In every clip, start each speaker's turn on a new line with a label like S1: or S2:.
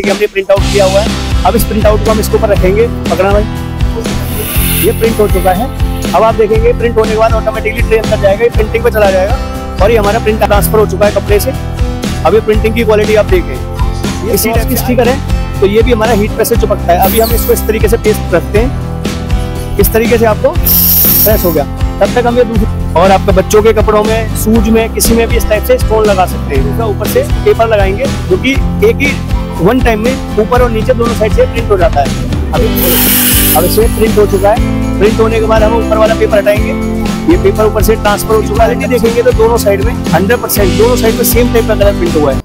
S1: जैसे कि हमने प्रिंट आउट किया हुआ है। अब इस प्रिंट आउट को हम इसके ऊपर रखेंगे। पकड़ना भाई ये प्रिंट हो चुका है। अब आप देखेंगे प्रिंट होने के बाद ऑटोमेटिकली ट्रे अंदर जाएगा, ये प्रिंटिंग पे चला जाएगा। और ये हमारा प्रिंट ट्रांसफ़र हो चुका है कपड़े से। अब ये प्रिंटिंग की क्वालिटी आप देखें। इसी टाइप की स्टिकर है तो ये भी हमारा हीट प्रेस से चिपकता है। अभी हम इसको इस तरीके से पेस्ट रखते हैं। इस तरीके से आपको प्रेस हो गया। तब तक हम ये और आपके बच्चों के कपड़ों में, शूज़ में, किसी में भी इस टाइप से स्टोन लगा सकते हैं। उसका ऊपर से पेपर लगाएँगे, जो कि एक ही वन टाइम में ऊपर और नीचे दोनों साइड से प्रिंट हो जाता है। अभी अब इसे प्रिंट हो चुका है। प्रिंट होने के बाद हम ऊपर वाला पेपर हटाएँगे। ये पेपर ऊपर से ट्रांसफ़र हो चुका है। देखेंगे तो दोनों साइड में हंड्रेड दोनों साइड में सेम टाइप का कलर प्रिंट हुआ है।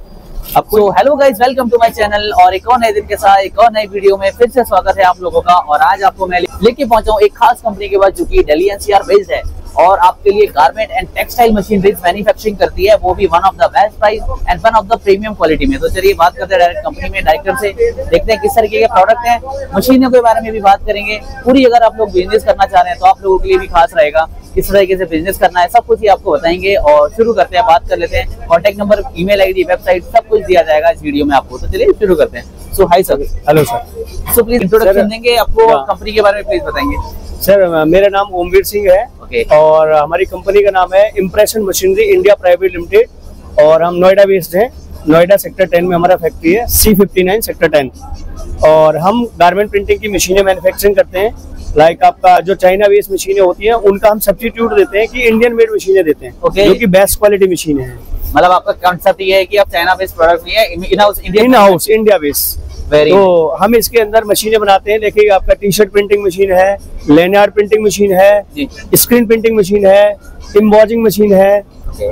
S2: आपको hello guys welcome to my channel और एक और नए दिन के साथ, एक और नई वीडियो में फिर से स्वागत है आप लोगों का। और आज आपको मैं लेके पहुँचा हूँ एक खास कंपनी के बाद जो कि दिल्ली एनसीआर बेस्ड है। और आपके लिए garment and textile machineries manufacturing करती है, वो भी one of the best price and one of the premium quality में। तो चलिए बात करते हैं डायरेक्ट कंपनी में डायरेक्टर से। देखते हैं किस तरीके के प्रोडक्ट है। मशीनों के बारे में भी बात करेंगे। पूरी अगर आप लोग बिज़नेस करना चाह रहे हैं तो आप लोगों के लिए भी खास रहेगा। किस तरीके से बिज़नेस करना है सब कुछ ही आपको बताएँगे और शुरू करते हैं बात कर लेते हैं। Contact number email ID website सब कुछ दिया जाएगा इस वीडियो में आपको। तो चलिए शुरू करते हैं। So hi sir
S1: hello sir
S2: so please introduction देंगे आपको
S1: हाँ।
S2: कंपनी के बारे में प्लीज़ बताएँगे।
S1: सर मेरा नाम ओमवीर सिंह है
S2: ओके
S1: और हमारी कंपनी का नाम है impression machinery India private limited और हम नोएडा बेस्ड हैं। नोएडा सेक्टर 10 में हमारा फैक्ट्री है सी फिफ्टी नाइन सेक्टर 10 और हम गारमेंट प्रिंटिंग की मशीनें मैन्युफैक्चरिंग करते हैं। लाइक आपका जो चाइना बेस्ड मशीनें होती हैं उनका हम सब्सिट्यूट देते हैं कि इंडियन मेड मशीनें देते हैं
S2: Okay.
S1: जो कि बेस्ट क्वालिटी मशीनें हैं।
S2: मतलब आपका कॉन्सेप्ट ये है कि आप चाइना बेस्ड प्रोडक्ट नहीं है in house Indian
S1: in house India based
S2: very
S1: तो हम इसके अंदर मशीनें बनाते हैं देखिए आपका टी शर्ट प्रिंटिंग मशीन है लेनियार प्रिंटिंग मशीन है स्क्रीन प्रिंटिंग मशीन है इम्बॉजिंग मशीन है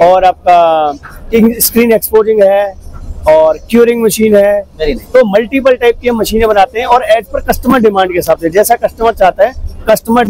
S1: और आपका स्क्रीन एक्सपोजिंग है और क्यूरिंग मशीन है। तो मल्टीपल टाइप की हम मशीनें बनाते हैं और एज पर कस्टमर डिमांड के हिसाब से जैसा कस्टमर चाहता है कस्टमर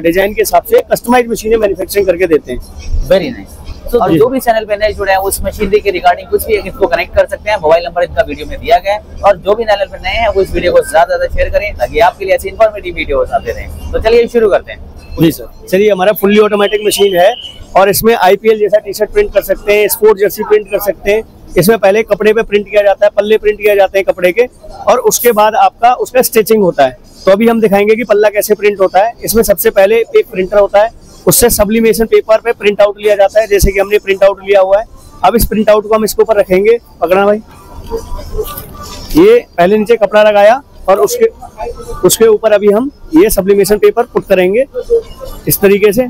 S1: डिज़ाइन के हिसाब से कस्टमाइज मशीनें मैन्युफैक्चरिंग करके देते हैं।
S2: वेरी नाइस तो
S1: जी।
S2: जो भी चैनल पे नए जुड़े हैं उस मशीनरी के रिगार्डिंग कुछ भी इसको कनेक्ट कर सकते हैं। मोबाइल नंबर इनका वीडियो में दिया गया है। और जो भी चैनल पे नए हैं वो इस वीडियो को ज़्यादा ज़्यादा शेयर करें ताकि आपके लिए ऐसी इन्फॉर्मेटिव वीडियो आते रहें। तो चलिए शुरू करते हैं।
S1: जी सर। चलिए हमारा फुल्ली ऑटोमेटिक मशीन है और इसमें आईपीएल जैसा टी शर्ट प्रिंट कर सकते हैं स्पोर्ट जर्सी प्रिंट कर सकते हैं। इसमें पहले कपड़े पे प्रिंट किया जाता है, पल्ले प्रिंट किए जाते हैं कपड़े के, और उसके बाद आपका उसका स्टिचिंग होता है। तो अभी हम दिखाएँगे कि पल्ला कैसे प्रिंट होता है। इसमें सबसे पहले एक प्रिंटर होता है, उससे सब्लिमेशन पेपर पे प्रिंट आउट लिया जाता है, जैसे कि हमने प्रिंट आउट लिया हुआ है। अब इस प्रिंट आउट को हम इसके ऊपर रखेंगे पकड़ना भाई। ये पहले नीचे कपड़ा लगाया, और उसके उसके ऊपर अभी हम ये सब्लिमेशन पेपर पुट करेंगे, इस तरीके से।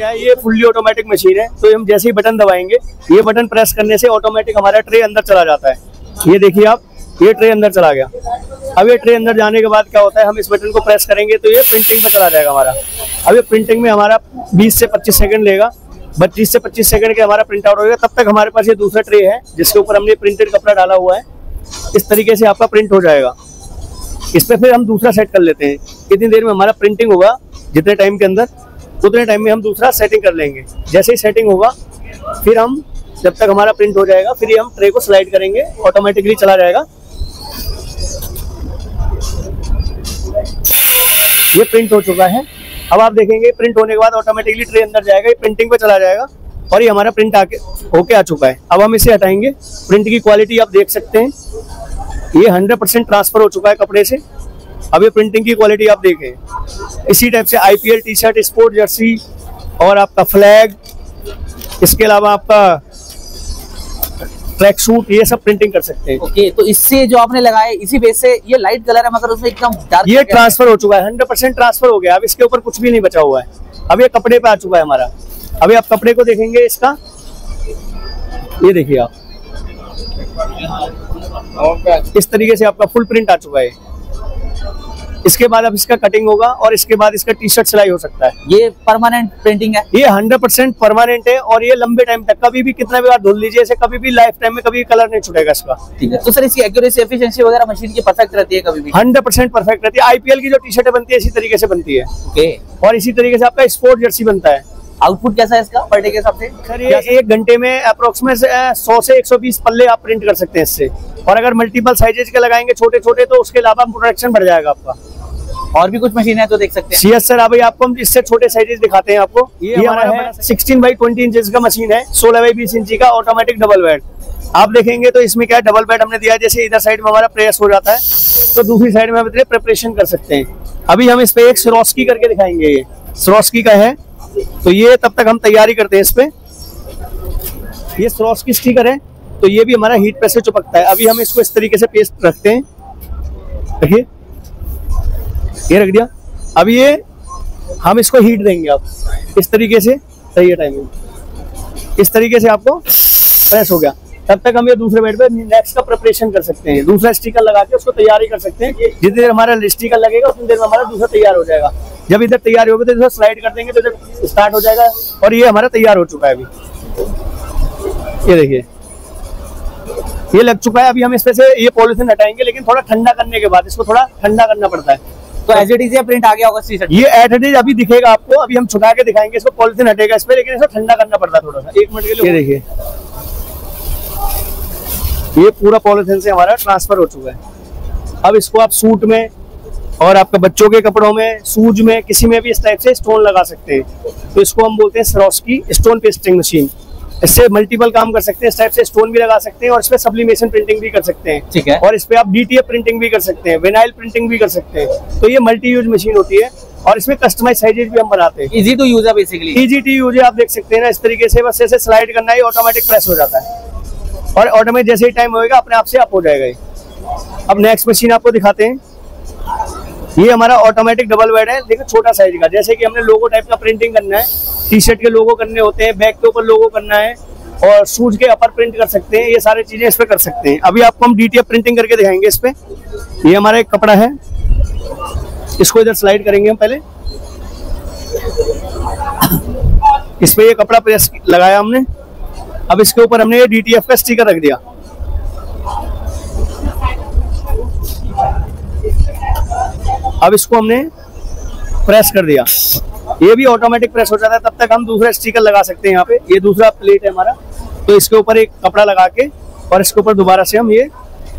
S1: क्या है, ये फुल्ली ऑटोमेटिक मशीन है तो हम जैसे ही बटन दबाएँगे, ये बटन प्रेस करने से ऑटोमेटिक हमारा ट्रे अंदर चला जाता है। ये देखिए आप, ये ट्रे अंदर चला गया। अब ये ट्रे अंदर जाने के बाद क्या होता है, हम इस बटन को प्रेस करेंगे तो ये प्रिंटिंग पे चला जाएगा हमारा। अब ये प्रिंटिंग में हमारा 20 से 25 सेकंड लेगा। 25 से 25 सेकंड के हमारा प्रिंट आउट होगा, तब तक हमारे पास ये दूसरा ट्रे है, जिसके ऊपर हमने प्रिंटेड कपड़ा डाला हुआ है। इस तरीके से आपका प्रिंट हो जाएगा। इस पर फिर हम दूसरा सेट कर लेते हैं। कितनी देर में हमारा प्रिंटिंग होगा, जितने टाइम के अंदर? उतने टाइम में हम दूसरा सेटिंग कर लेंगे। जैसे ही सेटिंग होगा, फिर हम जब तक हमारा प्रिंट हो जाएगा, फिर हम ट्रे को स्लाइड करेंगे ऑटोमेटिकली चला जाएगा। ये प्रिंट हो चुका है। अब आप देखेंगे प्रिंट होने के बाद ऑटोमेटिकली ट्रे अंदर जाएगा, ये प्रिंटिंग पे चला जाएगा, और ये हमारा प्रिंट आके होके आ चुका है। अब हम इसे हटाएँगे। प्रिंट की क्वालिटी आप देख सकते हैं। ये 100% परसेंट ट्रांसफ़र हो चुका है कपड़े से। अब ये प्रिंटिंग की क्वालिटी आप देखें। इसी टाइप से IPL T shirt sport jersey और आपका फ्लैग इसके अलावा आपका ट्रैक सूट ये सब प्रिंटिंग कर सकते हैं।
S2: ओके तो इससे जो आपने लगाया इसी बेस से ये लाइट कलर है मगर उसमें एकदम डार्क
S1: ये ट्रांसफ़र हो। चुका है हंड्रेड परसेंट ट्रांसफ़र हो गया। अब इसके ऊपर कुछ भी नहीं बचा हुआ है। अब ये कपड़े पे आ चुका है हमारा। अभी आप कपड़े को देखेंगे इसका। ये देखिए आप। इस तरीके से आपका फुल प्रिंट आ चुका है। इसके बाद अब इसका कटिंग होगा और इसके बाद इसका टी शर्ट सिलाई हो सकता है।
S2: ये परमानेंट प्रिंटिंग है?
S1: ये हंड्रेड परसेंट परमानेंट है और ये लंबे टाइम तक कभी भी कितना भी बार धुल लीजिए इसे कभी भी लाइफ टाइम में कभी कलर नहीं छुटेगा इसका।
S2: ठीक है। तो सर इसकी एक्यूरेसी एफिशिएंसी वगैरह मशीन की परफेक्ट रहती है कभी भी?
S1: हंड्रेड परसेंट परफेक्ट रहती है। आईपीएल की जो टी शर्ट बनती है इसी तरीके से बनती है। और इसी तरीके से आपका स्पोर्ट जर्सी बनता है।
S2: आउटपुट कैसा है इसका पर डे के हिसाब से?
S1: सर ये एक घंटे में अप्रोक्सीमेट सौ से 120 पल्ले आप प्रिंट कर सकते हैं इससे। और अगर मल्टीपल साइजेज के लगाएँगे छोटे छोटे तो उसके अलावा प्रोडक्शन बढ़ जाएगा आपका।
S2: और भी कुछ मशीन है तो देख सकते हैं।
S1: सी एस सर अभी आपको हम इससे छोटे साइजेज दिखाते हैं आपको। ये, हमारा 16 बाई 20 इंचेस का मशीन है 16 बाई 20 इंची का ऑटोमेटिक डबल बेड आप देखेंगे तो इसमें क्या डबल बेड हमने दिया जैसे इधर साइड में हमारा प्रेस हो जाता है तो दूसरी साइड में हम इतने प्रिपरेशन कर सकते हैं। अभी हम इस पे एक सरोस्की करके दिखाएँगे ये। सरोस्की का है तो ये तब तक हम तैयारी करते हैं इस पे ये सरोस्की स्टिकर है तो ये भी हमारा हीट पे से चिपकता है। अभी हम इसको इस तरीके से पेस्ट रखते हैं। देखिए, ये रख दिया। अब ये हम इसको हीट देंगे आप इस तरीके से, सही है टाइमिंग इस तरीके से आपको प्रेस हो गया। तब तक हम ये दूसरे बेड पे नेक्स्ट का प्रिपरेशन कर सकते हैं। दूसरा स्टिकर लगा के उसको तैयारी कर सकते हैं। जितनी देर हमारा स्टिकर लगेगा, उतनी देर में हमारा दूसरा तैयार हो जाएगा। जब इधर तैयार होगा तो इधर स्लाइड कर देंगे तो इधर स्टार्ट हो जाएगा और ये हमारा तैयार हो चुका है अभी। ये देखिए। ये लग चुका है अभी हम इस पे से ये पॉलिथीन हटाएँगे लेकिन थोड़ा ठंडा करने के बाद इसको थोड़ा ठंडा करना पड़ता है।
S2: तो एज इट इज़ ये प्रिंट आ गया होगा टी शर्ट
S1: ये एट अभी दिखेगा आपको अभी हम छुटा के दिखाएँगे इसको पॉलिथीन हटेगा इस पे लेकिन इसको ठंडा करना पड़ता है थोड़ा सा। एक मिनट के लिए ये देखिए। ये पूरा पॉलिथिन से हमारा ट्रांसफ़र हो चुका है। अब इसको आप सूट में और आपके बच्चों के कपड़ों में सूज में किसी में भी इस टाइप से स्टोन लगा सकते हैं। तो इसको हम बोलते हैं सरोस्की स्टोन पेस्टिंग मशीन इससे मल्टीपल काम कर सकते हैं इस टाइप से स्टोन भी लगा सकते हैं और इसमें सब्लिमेशन प्रिंटिंग भी कर सकते हैं।
S2: ठीक है।
S1: और इस पे आप डीटीएफ प्रिंटिंग भी कर सकते हैं विनाइल प्रिंटिंग भी कर सकते हैं। तो ये मल्टी यूज़ मशीन होती है और इसमें कस्टमाइज साइजेज भी हम बनाते हैं।
S2: इजी टू यूज़ है बेसिकली
S1: ईजीटी यूज़ है आप देख सकते हैं ना इस तरीके से बस ऐसे स्लाइड करना ही ऑटोमेटिक प्रेस हो जाता है। और ऑटोमेटिक जैसे ही टाइम होएगा अपने आप से अप हो जाएगा अब नेक्स्ट मशीन आपको दिखाते हैं। ये हमारा ऑटोमेटिक डबल बेड है। लेकिन छोटा साइज़ का। जैसे कि हमने लोगो टाइप का प्रिंटिंग करना है टी शर्ट के लोगो करने होते हैं बैग के ऊपर लोगो करना है, और शूज़ के अपर प्रिंट कर सकते हैं, ये सारी चीज़ें इस पे कर सकते हैं। अभी आपको हम डीटीएफ प्रिंटिंग करके दिखाएँगे इस पे। ये हमारा एक कपड़ा है। इसको इधर स्लाइड करेंगे हम पहले। इस पे ये कपड़ा प्रेस लगाया हमने। अब इसके ऊपर हमने ये डीटीएफ का स्टिकर रख दिया। अब इसको हमने प्रेस कर दिया। ये भी ऑटोमेटिक प्रेस हो जाता है, तब तक हम दूसरा स्टिकर लगा सकते हैं यहाँ पे। ये दूसरा प्लेट है हमारा। तो इसके ऊपर एक कपड़ा लगा के और इसके ऊपर दोबारा से हम ये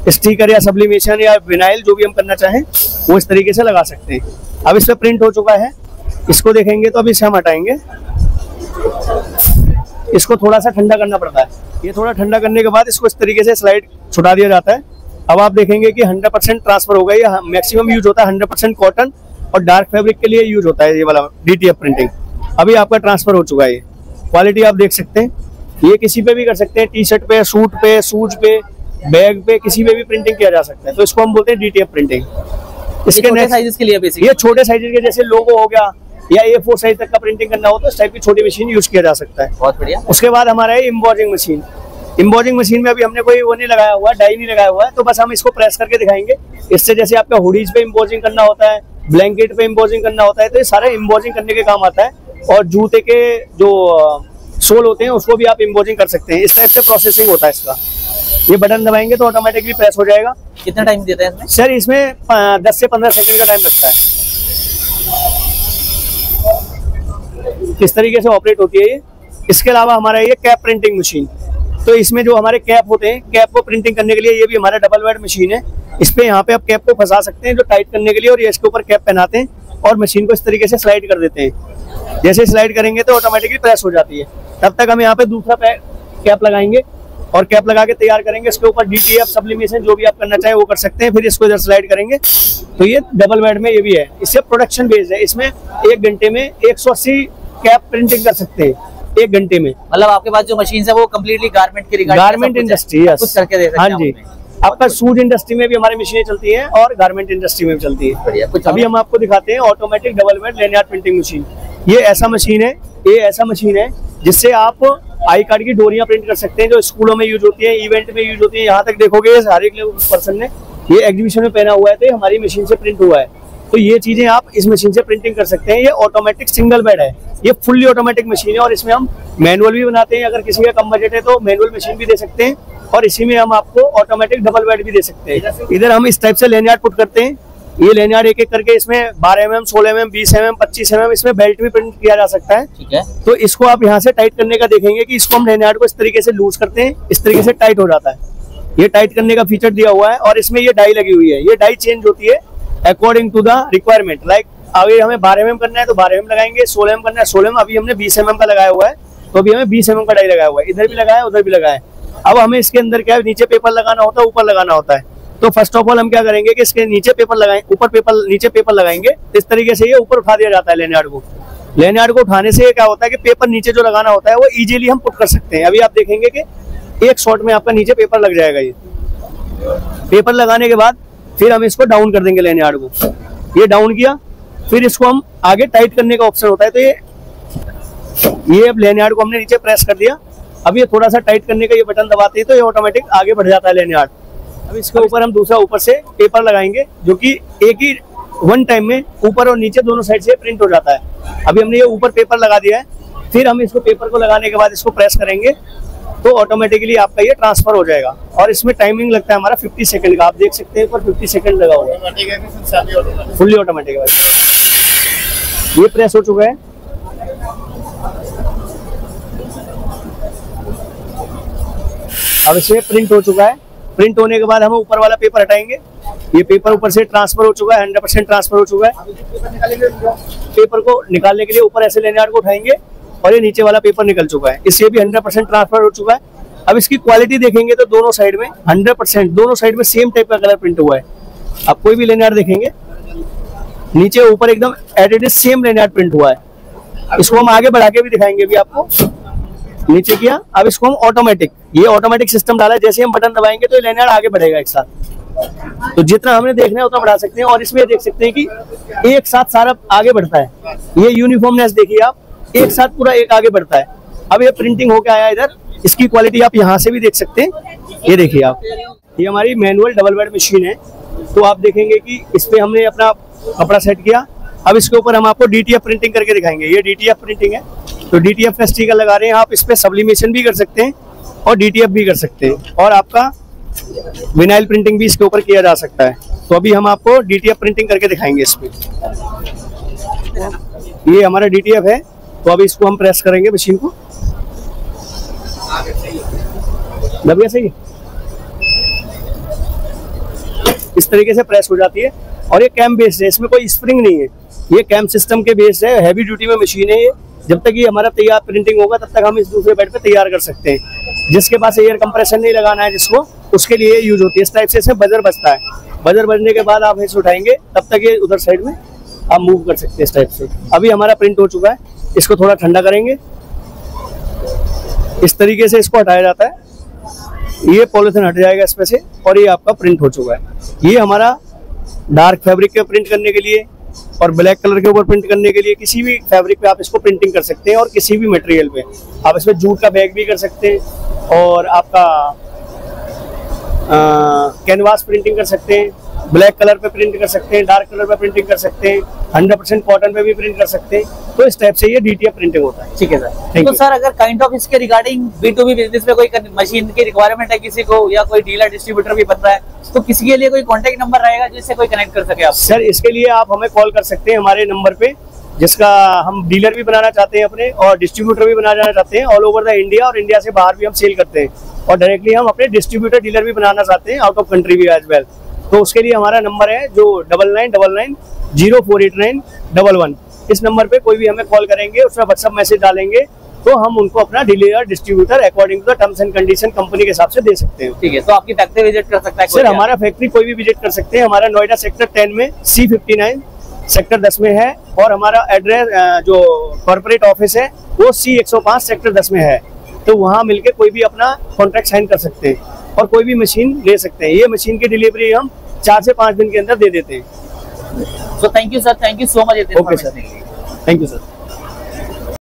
S1: स्टिकर या सब्लिमेशन या विनाइल जो भी हम करना चाहें, वो इस तरीके से लगा सकते हैं। अब इस पर प्रिंट हो चुका है। इसको देखेंगे तो अभी इसे हम हटाएँगे। इसको थोड़ा सा ठंडा करना पड़ता है। ये थोड़ा ठंडा करने के बाद इसको इस तरीके से स्लाइड छुटा दिया जाता है। अब आप देखेंगे कि 100 परसेंट ट्रांसफ़र हो गई मैक्सिमम यूज़ होता है 100 परसेंट कॉटन और डार्क फैब्रिक के लिए यूज़ होता है ये वाला डीटीएफ प्रिंटिंग अभी आपका ट्रांसफ़र हो चुका है। ये क्वालिटी आप देख सकते हैं। ये किसी पे भी कर सकते हैं। टी शर्ट पे सूट पे शूज़ पे बैग पे किसी पे भी प्रिंटिंग किया जा सकता है। तो इसको हम बोलते हैं डीटीएफ प्रिंटिंग इसके
S2: छोटे साइजेस के लिए
S1: ये छोटे साइज़ के जैसे लोगो हो गया या ए फोर साइज़ तक का प्रिंटिंग करना हो तो इस टाइप की छोटी मशीन यूज़ किया जा सकता है।
S2: बहुत बढ़िया।
S1: उसके बाद हमारा है इम्बोजिंग मशीन इम्बोजिंग मशीन में अभी हमने कोई वो नहीं लगाया हुआ डाई नहीं लगाया हुआ है तो बस हम इसको प्रेस करके दिखाएँगे। इससे जैसे आपका हुडीज पे इम्बोजिंग करना होता है ब्लैंकेट पे इम्बोजिंग करना होता है तो ये सारा इम्बोजिंग करने के काम आता है। और जूते के जो सोल होते हैं उसको भी आप इम्बोजिंग कर सकते हैं। इस टाइप से प्रोसेसिंग होता है इसका। ये बटन दबाएँगे तो ऑटोमेटिकली प्रेस हो जाएगा।
S2: कितना टाइम देता है इसमें?
S1: सर इसमें दस से पंद्रह सेकंड का टाइम लगता है। किस तरीके से ऑपरेट होती है ये? इसके अलावा हमारा ये कैप प्रिंटिंग मशीन तो इसमें जो हमारे कैप होते हैं, कैप को प्रिंटिंग करने के लिए ये भी हमारा डबल वेड मशीन है। इस पे यहाँ पे आप कैप को फंसा सकते हैं, जो टाइट करने के लिए, और ये इसके ऊपर कैप पहनाते हैं, और मशीन को इस तरीके से स्लाइड कर देते हैं। जैसे स्लाइड करेंगे तो ऑटोमेटिकली प्रेस हो जाती है। तब तक हम यहाँ पे दूसरा कैप लगाएँगे, और कैप लगा के तैयार करेंगे। इसके ऊपर डीटीएफ सब्लिमेशन जो भी आप करना चाहें वो कर सकते हैं, फिर इसको इधर स्लाइड करेंगे। तो ये डबल बेड में ये भी है। इससे प्रोडक्शन बेस्ड है। इसमें एक घंटे में 180 कैप प्रिंटिंग कर सकते हैं। एक घंटे में।
S2: मतलब आपके पास जो मशीन है वो कम्प्लीटली गारमेंट की
S1: गारमेंट इंडस्ट्री
S2: कुछ करके दे सकते
S1: हाँ जी। आपका शूज़ इंडस्ट्री में भी हमारी मशीनें चलती हैं और गारमेंट इंडस्ट्री में भी चलती है।
S2: कुछ
S1: अभी हम आपको दिखाते हैं automatic double bed linear printing machine ये ऐसा मशीन है ये ऐसा मशीन है जिससे आप आई कार्ड की डोरियाँ प्रिंट कर सकते हैं जो स्कूलों में यूज़ होती है इवेंट में यूज़ होती है। यहाँ तक देखोगे हर एक पर्सन ने ये एग्जीबिशन में पहना हुआ है तो हमारी मशीन से प्रिंट हुआ है। तो ये चीज़ें आप इस मशीन से प्रिंटिंग कर सकते हैं। ये ऑटोमेटिक सिंगल बेड है। ये फुल्ली ऑटोमेटिक मशीन है और इसमें हम मैनुअल भी बनाते हैं। अगर किसी का कम बजट है तो मैनुअल मशीन भी दे सकते हैं और इसी में हम आपको ऑटोमेटिक डबल बेड भी दे सकते हैं। इधर हम इस टाइप से लेनियार पुट करते हैं। ये लेनियार एक एक करके इसमें बारह एम एम सोलह एम एम बीस एम एम पच्चीस एम एम इसमें बेल्ट भी प्रिंट किया जा सकता है।
S2: ठीक है।
S1: तो इसको आप यहाँ से टाइट करने का देखेंगे कि इसको हम लेनियार को इस तरीके से लूज करते हैं इस तरीके से टाइट हो जाता है। ये टाइट करने का फीचर दिया हुआ है और इसमें ये डाई लगी हुई है। ये डाई चेंज होती है according to the requirement like अगर हमें बारह एम करना है तो बारह एम लगाएँगे, सोलह एम करना है। सोलह एम अभी हमने बीस एम का लगाया हुआ है तो अभी हमें बीस एम का डाई लगाया हुआ है। इधर भी लगाया, उधर भी लगाया। अब हमें इसके अंदर क्या है, नीचे पेपर लगाना होता है, ऊपर लगाना होता है। तो फ़र्स्ट ऑफ़ ऑल हम क्या करेंगे कि इसके नीचे पेपर लगाएँ, ऊपर पेपर नीचे पेपर लगाएँगे। इस तरीके से ये ऊपर उठा दिया जाता है लेनार्ड को। लेनार्ड को उठाने से क्या होता है कि पेपर नीचे जो लगाना होता है, वो इजीली हम पुट कर सकते हैं। अभी आप देखेंगे कि एक शॉट में आपका नीचे पेपर लग जाएगा ये। पेपर लगाने के बाद फिर हम इसको डाउन कर देंगे लेनार्ड को। ये डाउन किया फिर इसको हम आगे टाइट करने का ऑप्शन होता है तो ये ये अब लेनियार्ड को हमने नीचे प्रेस कर दिया। अब ये थोड़ा सा टाइट करने का ये बटन दबाते हैं तो ये ऑटोमेटिक आगे बढ़ जाता है लेनियार्ड अब इसके ऊपर हम दूसरा ऊपर से पेपर लगाएँगे जो कि एक ही वन टाइम में ऊपर और नीचे दोनों साइड से प्रिंट हो जाता है। अभी हमने ये ऊपर पेपर लगा दिया है फिर हम इसको पेपर को लगाने के बाद इसको प्रेस करेंगे तो ऑटोमेटिकली आपका ये ट्रांसफ़र हो जाएगा। और इसमें टाइमिंग लगता है हमारा 50 सेकंड का आप देख सकते हैं ऊपर 50 सेकंड लगा हुआ है। फुल्ली ऑटोमेटिक है? ये प्रेस हो चुका है। अब इसमें प्रिंट हो चुका है। प्रिंट होने के बाद हम ऊपर वाला पेपर हटाएँगे। ये पेपर ऊपर से ट्रांसफ़र हो चुका है हंड्रेड परसेंट ट्रांसफ़र हो चुका है। पेपर को निकालने के लिए ऊपर ऐसे लेने को उठाएँगे और ये नीचे वाला पेपर निकल चुका है। इससे भी हंड्रेड परसेंट ट्रांसफ़र हो चुका है। अब इसकी क्वालिटी देखेंगे तो दोनों साइड में हंड्रेड परसेंट दोनों साइड में सेम टाइप का कलर प्रिंट हुआ है। आप कोई भी लेनार देखेंगे। नीचे ऊपर एकदम एडिड सेम लेनार प्रिंट हुआ है। इसको हम आगे बढ़ा के भी दिखाएँगे भी आपको। नीचे किया। अब इसको हम ऑटोमेटिक ये ऑटोमेटिक सिस्टम डाला है। जैसे हम बटन दबाएँगे तो ये लेनार आगे बढ़ेगा एक साथ। तो जितना हमने देखना है, उतना बढ़ा सकते हैं। और इसमें देख सकते हैं कि एक साथ सारा आगे बढ़ता है। ये यूनिफॉर्मनेस देखिए आप। एक साथ पूरा एक आगे बढ़ता है। अब ये प्रिंटिंग होके आया इधर। इसकी क्वालिटी आप यहाँ से भी देख सकते हैं। ये देखिए आप। ये हमारी मैनुअल डबल बेड मशीन है। तो आप देखेंगे कि इस पे हमने अपना कपड़ा सेट किया। अब इसके ऊपर हम आपको डीटीएफ प्रिंटिंग करके दिखाएँगे। ये डीटीएफ प्रिंटिंग है। तो डीटीएफ का स्टिकर लगा रहे हैं। आप इस पे सब्लिमेशन भी कर सकते हैं और डीटीएफ भी कर सकते हैं। और आपका विनाइल प्रिंटिंग भी इसके ऊपर किया जा सकता है। तो अभी हम आपको डीटीएफ प्रिंटिंग करके दिखाएँगे इस पे। ये हमारा डीटीएफ है। तो अभी इसको हम प्रेस करेंगे मशीन को। दब गया सही? इस तरीके से प्रेस हो जाती है। और ये कैम बेस्ड है, इसमें कोई स्प्रिंग नहीं है। ये कैम सिस्टम के बेस्ड है हैवी ड्यूटी में मशीन है ये। जब तक ये हमारा तैयार प्रिंटिंग होगा, तब तक हम इस दूसरे बेड पे तैयार कर सकते हैं। जिसके पास एयर कंप्रेशन नहीं लगाना है जिसको, उसके लिए यूज़ होती है। इस टाइप से इसमें बजर बजता है। बजर बजने के बाद आप इसे उठाएँगे, तब तक ये उधर साइड में आप मूव कर सकते हैं इस टाइप से। अभी हमारा प्रिंट हो चुका है, इसको थोड़ा ठंडा करेंगे। इस तरीके से इसको हटाया जाता है। ये पॉलिथिन हट जाएगा इसमें से, और ये आपका प्रिंट हो चुका है। ये हमारा डार्क फैब्रिक पे प्रिंट करने के लिए और ब्लैक कलर के ऊपर प्रिंट करने के लिए किसी भी फैब्रिक पे आप इसको प्रिंटिंग कर सकते हैं और किसी भी मटेरियल पे। आप इसमें जूट का बैग भी कर सकते हैं और आपका कैनवास प्रिंटिंग कर सकते हैं। ब्लैक कलर पे प्रिंट कर सकते हैं डार्क कलर पे प्रिंटिंग कर सकते हैं हंड्रेड परसेंट कॉटन पे भी प्रिंट कर सकते हैं। तो इस टाइप से ये डीटीएफ प्रिंटिंग होता है।
S2: ठीक है सर। तो
S1: you.
S2: सर अगर काइंड ऑफ़ इसके regarding B to B business में कोई मशीन की रिक्वायरमेंट है किसी को या कोई डीलर डिस्ट्रीब्यूटर भी बन रहा है तो किसी के लिए कोई कॉन्टेक्ट नंबर रहेगा जिससे कोई कनेक्ट कर सके आप?
S1: सर इसके लिए आप हमें कॉल कर सकते हैं हमारे नंबर पे जिसका हम डीलर भी बनाना चाहते हैं अपने और डिस्ट्रीब्यूटर भी बनाना चाहते हैं। ऑल ओवर द इंडिया और इंडिया से बाहर भी हम सेल करते हैं और डायरेक्टली हम अपने डिस्ट्रीब्यूटर डीलर भी बनाना चाहते हैं आउट ऑफ़ कंट्री भी एज वेल तो उसके लिए हमारा नंबर है जो double nine double nine zero four eight nine double one इस नंबर पे कोई भी हमें कॉल करेंगे उसमें व्हाट्सअप मैसेज डालेंगे तो हम उनको अपना dealer distributor according to the terms and condition company के हिसाब से दे सकते हैं।
S2: ठीक है तो आपकी फैक्ट्री विज़िट कर सकता है
S1: सर हमारा फैक्ट्री कोई भी विज़िट कर सकते हैं। हमारा नोएडा सेक्टर टेन में सी फिफ्टी नाइन सेक्टर 10 में है और हमारा एड्रेस जो कॉर्पोरेट ऑफ़िस है वो सी 105 सेक्टर 10 में है। तो वहाँ मिलके कोई भी अपना कॉन्ट्रैक्ट साइन कर सकते हैं। और कोई भी मशीन ले सकते हैं। ये मशीन की डिलीवरी हम चार से पाँच दिन के अंदर दे देते हैं।
S2: So thank you sir thank you so much
S1: okay sir thank you sir